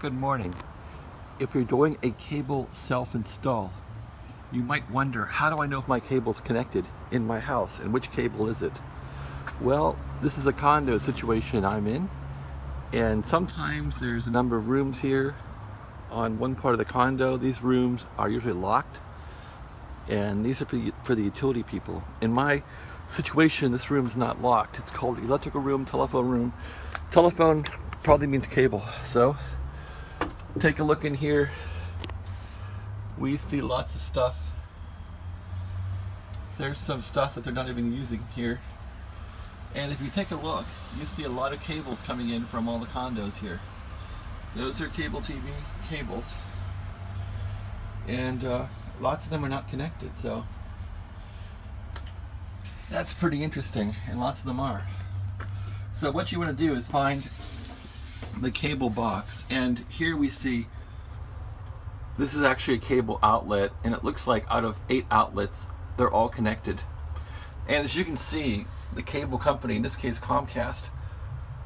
Good morning. If you're doing a cable self-install, you might wonder, how do I know if my cable's connected in my house and which cable is it? Well, this is a condo situation I'm in and sometimes there's a number of rooms here on one part of the condo. These rooms are usually locked and these are for the, for the utility people. In my situation, this room is not locked. It's called electrical room, telephone room. Telephone probably means cable. So take a look in here. We see lots of stuff. There's some stuff that they're not even using here. And if you take a look, you see a lot of cables coming in from all the condos here. Those are cable TV cables. And uh, lots of them are not connected, so that's pretty interesting, and lots of them are. So what you want to do is find the cable box, and here we see this is actually a cable outlet, and it looks like out of eight outlets, they're all connected. And as you can see, the cable company, in this case Comcast,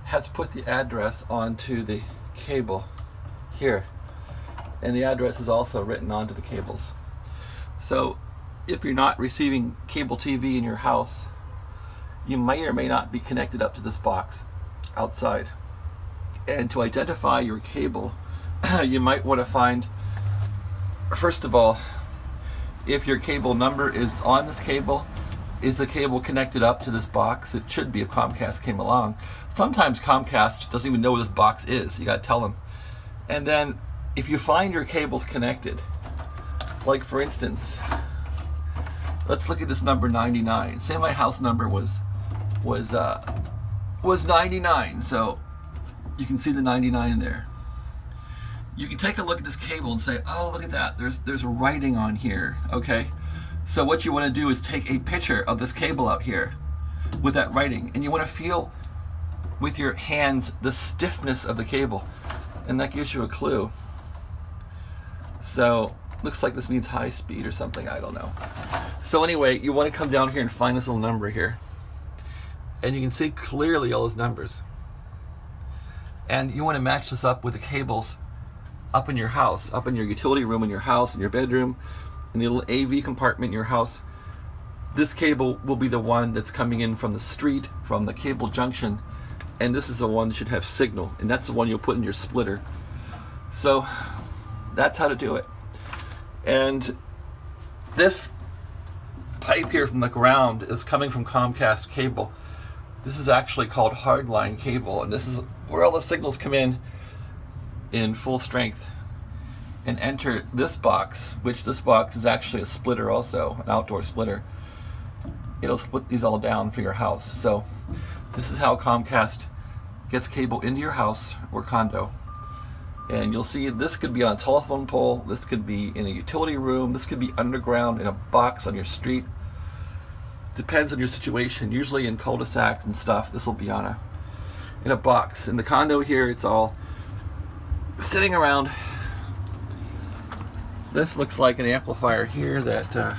has put the address onto the cable here. And the address is also written onto the cables. So if you're not receiving cable TV in your house, you may or may not be connected up to this box outside. And to identify your cable, you might want to find, first of all, if your cable number is on this cable, is the cable connected up to this box? It should be if Comcast came along. Sometimes Comcast doesn't even know where this box is. You got to tell them. And then if you find your cables connected, like for instance, let's look at this number 99. Say my house number was was uh, was 99. So you can see the 99 there. You can take a look at this cable and say, "Oh, look at that. There's there's writing on here." Okay? So what you want to do is take a picture of this cable out here with that writing and you want to feel with your hands the stiffness of the cable and that gives you a clue. So looks like this means high speed or something, I don't know. So anyway, you want to come down here and find this little number here. And you can see clearly all those numbers. And you want to match this up with the cables up in your house, up in your utility room in your house, in your bedroom, in the little AV compartment in your house, this cable will be the one that's coming in from the street, from the cable junction, and this is the one that should have signal, and that's the one you'll put in your splitter. So that's how to do it. And this pipe here from the ground is coming from Comcast cable. This is actually called hardline cable, and this is where all the signals come in in full strength and enter this box, which this box is actually a splitter also, an outdoor splitter. It'll split these all down for your house. So this is how Comcast gets cable into your house or condo. And you'll see this could be on a telephone pole, this could be in a utility room, this could be underground in a box on your street. Depends on your situation. Usually in cul-de-sacs and stuff, this will be on a in a box. In the condo here, it's all sitting around this looks like an amplifier here that uh,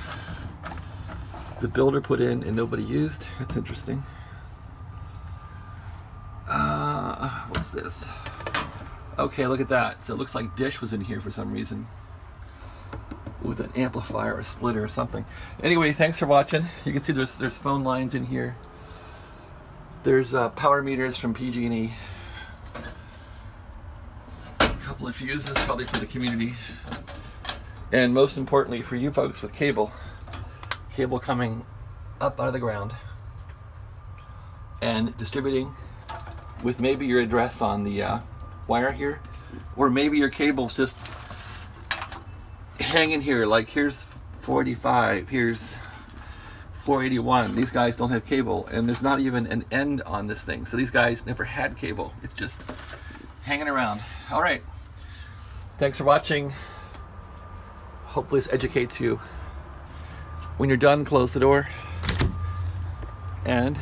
the builder put in and nobody used. That's interesting. Uh, what's this? Okay, look at that. So it looks like Dish was in here for some reason with an amplifier or splitter or something. Anyway, thanks for watching. You can see there's there's phone lines in here. There's uh, power meters from PG&E. A couple of fuses, probably for the community. And most importantly for you folks with cable, cable coming up out of the ground and distributing with maybe your address on the uh, wire here, or maybe your cable's just hanging here, like here's 45, here's 481. These guys don't have cable, and there's not even an end on this thing. So these guys never had cable. It's just hanging around. All right. Thanks for watching. Hopefully this educates you. When you're done, close the door and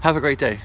have a great day.